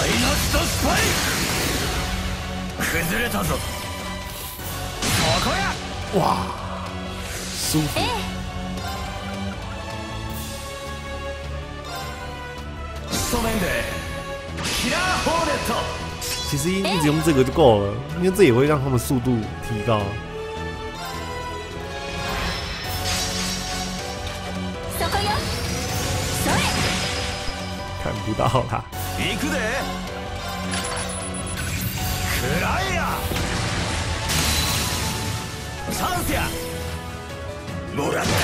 ストスパイク崩れたぞここや哇，舒服え。正面でキラーホーネット其实一直用这个就够了，因为这也会让他们速度提高。そこよそれ看不到啦， 行くで。食らえや。チャンスや。もらった。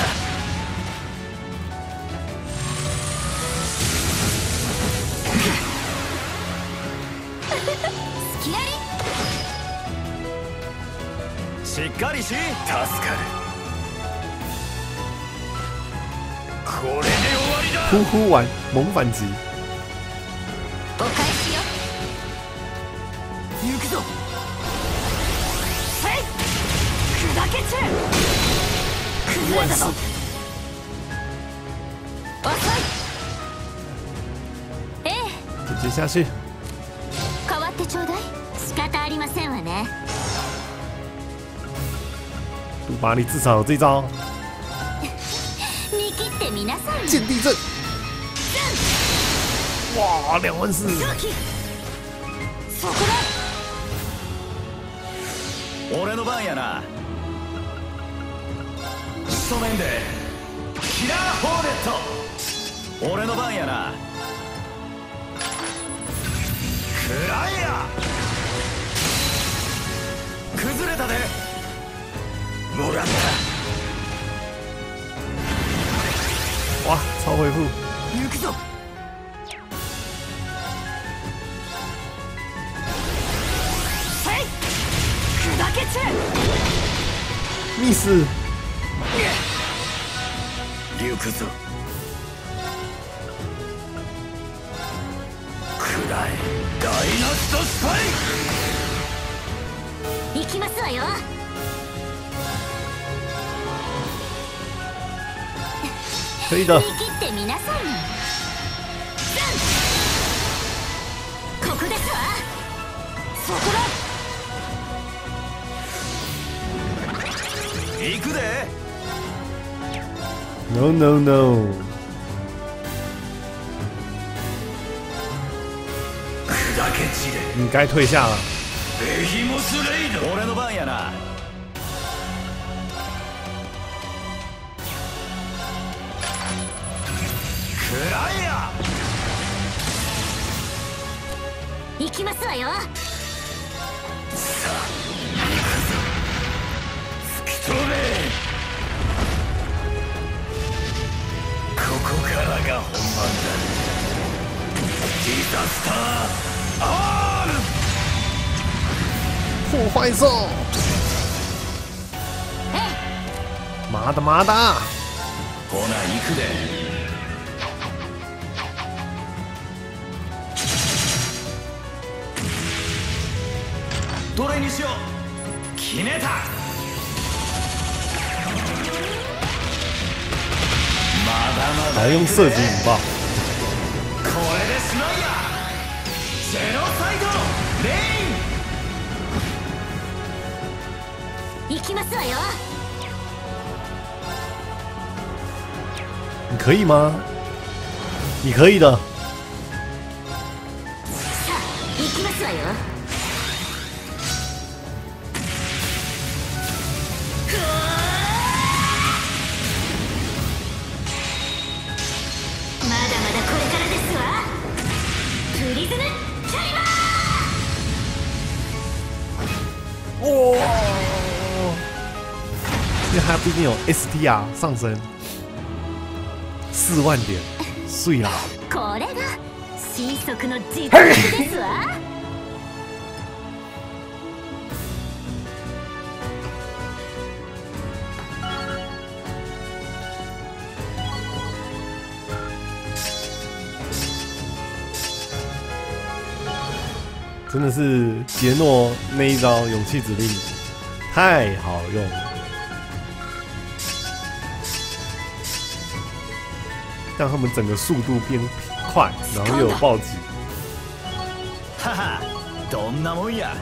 しっかりし。助かる。これで終わりだ。呼呼完猛反击，崩れたぞ遅いええ就接下去。変わってちょうだい仕方ありませんわね杜巴黎至少有这招見切ってみなさい剑地阵。哇，两万四！狂気そこだ俺の番やな 正面でキラーホーネット。俺の番やな。食らえや。崩れたで。もらっ哇，超回复，た行くぞ。はい。砕け散る。密室行くぞ。食らえダイナストスパイ行きますわよ。可以的見。切ってみなさい。ここですわ。そこだ。行くで No no no，你该退下了。ベヒモスレイド。俺の番やな。食らえや。行きますわよ。さあ行くぞ。突き止めからが本番だディザスター。R 破坏兽，え麻的麻的，ほな行くで。どれにしよう。決めた还用射击引爆，これでしまいやゼノサイドレイン行きますわよ你可以吗？你可以的。 因为它毕竟有 STR 上升四万点，碎啦！これが新速の実力ですわ真的是杰诺那一招勇气指令太好用了， 让他们整个速度变快，然后又有暴击。 哈哈，どんなもんや。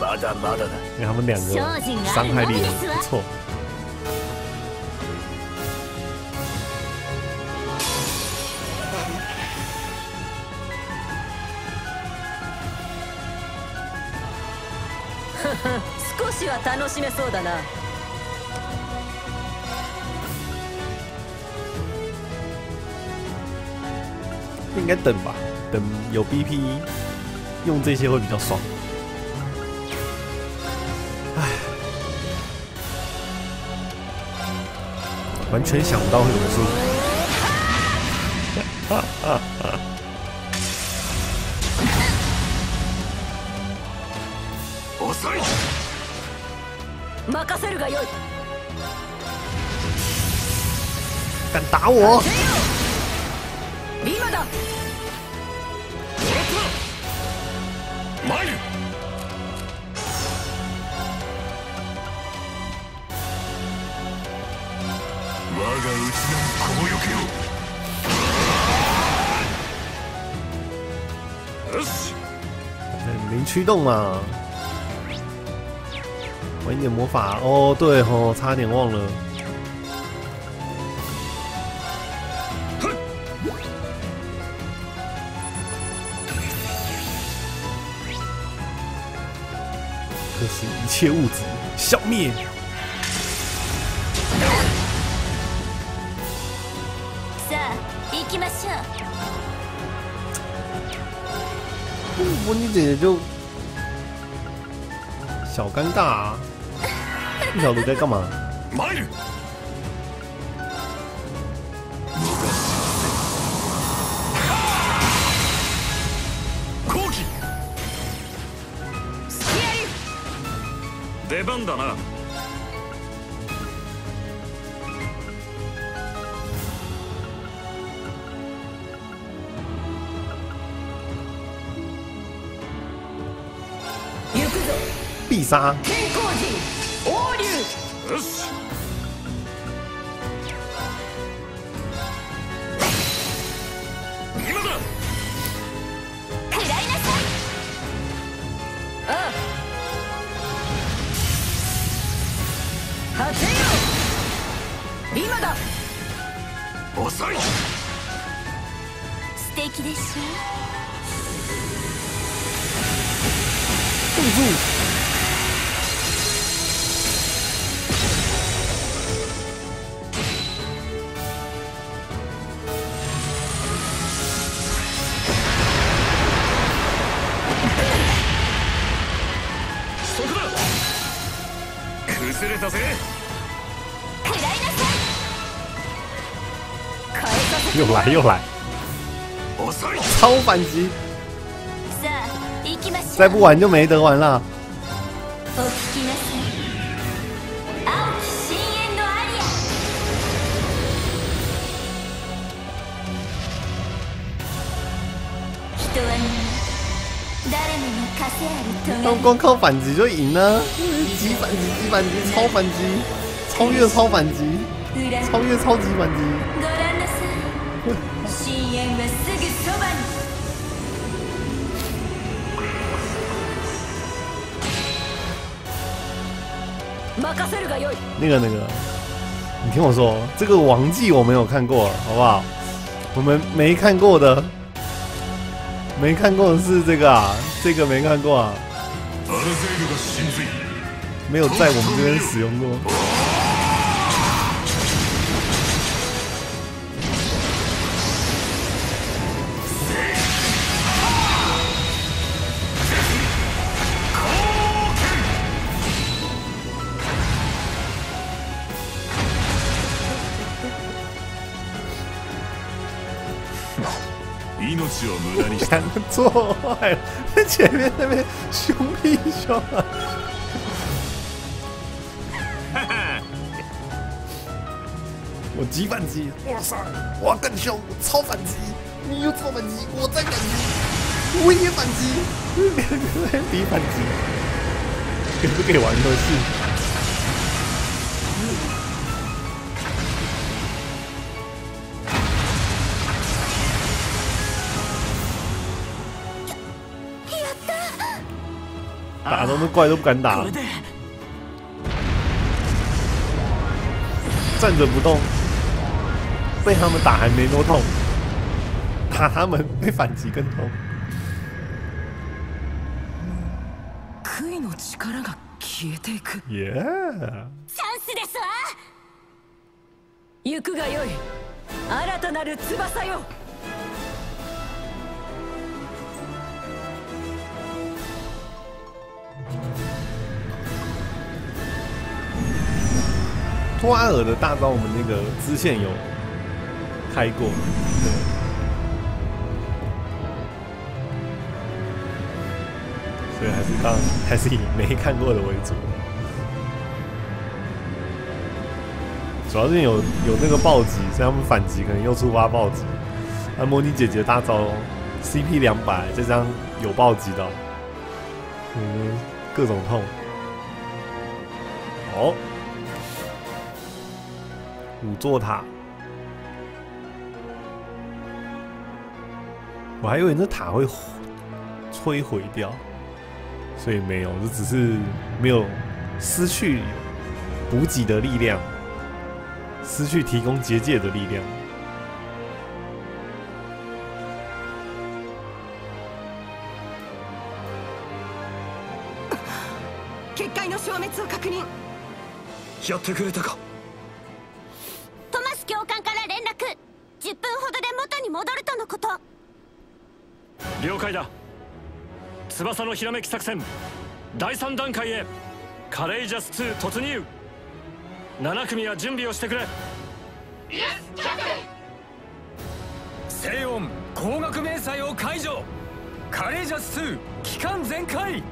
まだまだだ。因为他们两个伤害力也不错。少しは楽しめそうだな 应该等吧，等有 BP 用这些会比较爽。唉，完全想不到会怎么输。哈哈哈！遅い。任せるがよい敢打我！ 今だ参る。我が内なるこよけよ。よし。零驱动嘛，玩一点魔法哦。对哦，差点忘了。 可是一切物质消灭。さあ行きましょう波妮姐姐就小尴尬啊！一小卢在干嘛？ 出番だな。行くぞ必杀！天候人王流よし。あ勝てよ今だ遅い。素敵でし冻住！そ来又来，遅い。超反击！いさあ行きましょ再う不玩就没得玩了。お聞きなさい青き深淵のアリア人は皆誰もが枷ある他们咎光靠反击就赢了，极反击、极反击、超反击、超越超反击、裏に超越超级反击。 那个那个，你听我说，这个王记我没有看过，好不好？我们没看过的，没看过的是这个啊，这个没看过啊，アルゼールが神髄。没有在我们这边使用过。 命を無駄にした。看错坏了，在前面那边凶屁凶啊！我急反击，哇塞，我要更凶，超反击，你又超反击，我再反击，我也反击，两个在比反击，可不可以玩游戏？ 打到那怪都不敢打これ，で站着不动，被他们打还没多痛，打他们被反击更痛。杭の力が消えていく耶、チャンスですわ行くがよい新たなる翼よ 托阿尔的大招，我们那个支线有开过，所以还是刚还是以没看过的为主。主要是有有那个暴击，所以他们反击可能又触发暴击。那模拟姐姐大招 CP 两百，这张有暴击的，嗯，各种痛。哦，五座塔，我还以为那塔会摧毁掉，所以没有，这只是没有失去补给的力量，失去提供结界的力量。結界の消滅を確認やってくれたか に戻るとのこと。了解だ。翼のひらめき作戦。第3段階へ。カレイジャス2突入。7組は準備をしてくれ。静音光学迷彩を解除。カレイジャス2期間全開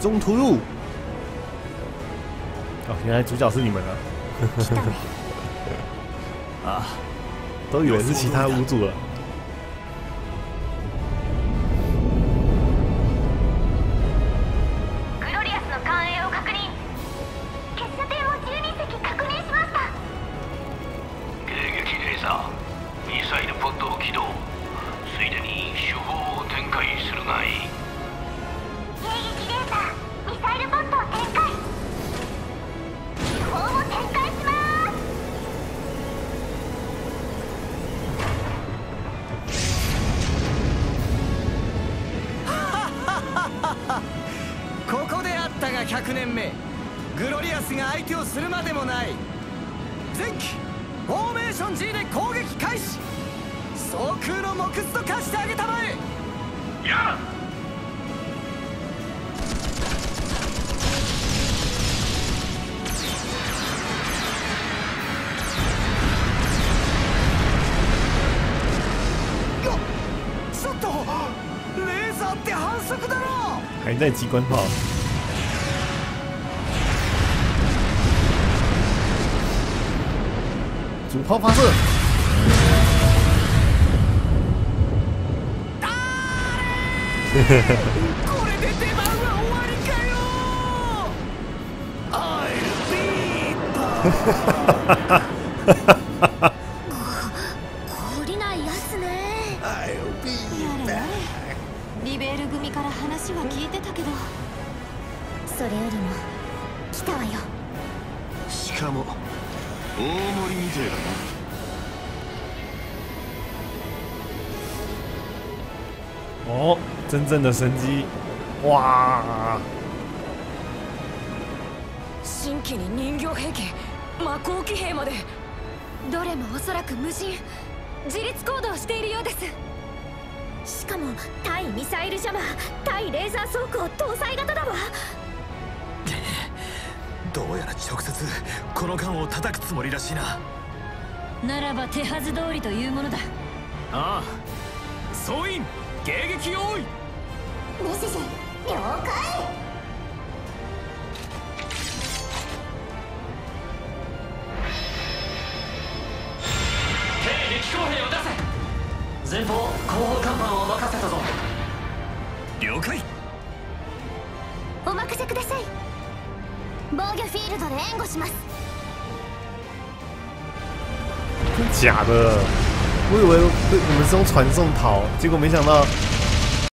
最终突入。哦，原来主角是你们啊！啊都以为是其他屋主了。ン G で攻撃開始。総空の木図と化してあげたまえ。やっ！ちょっとレーザーって反則だろ！还在机关炮，主炮发射，これで出番は終わりかよ I'll be 懲りないやつね哎呦逼やれやれリベーしかも大盛りみてえだ哦，真正的神机，哇！新規に人形兵器魔鋼騎兵まで。どれもおそらく無人自立行動しているようです。しかも対ミサイルジャマー対レーザー装甲搭載型だわどうやら直接この艦を叩くつもりらしいな。ならば手はず通りというものだ。ああ総員迎撃用意。メシジ了解。兵力公兵を出せ。前方後方看板を任せたぞ。了解。お任せください防御フィールドで援護します真假的？我以为我们是用传送跑，结果没想到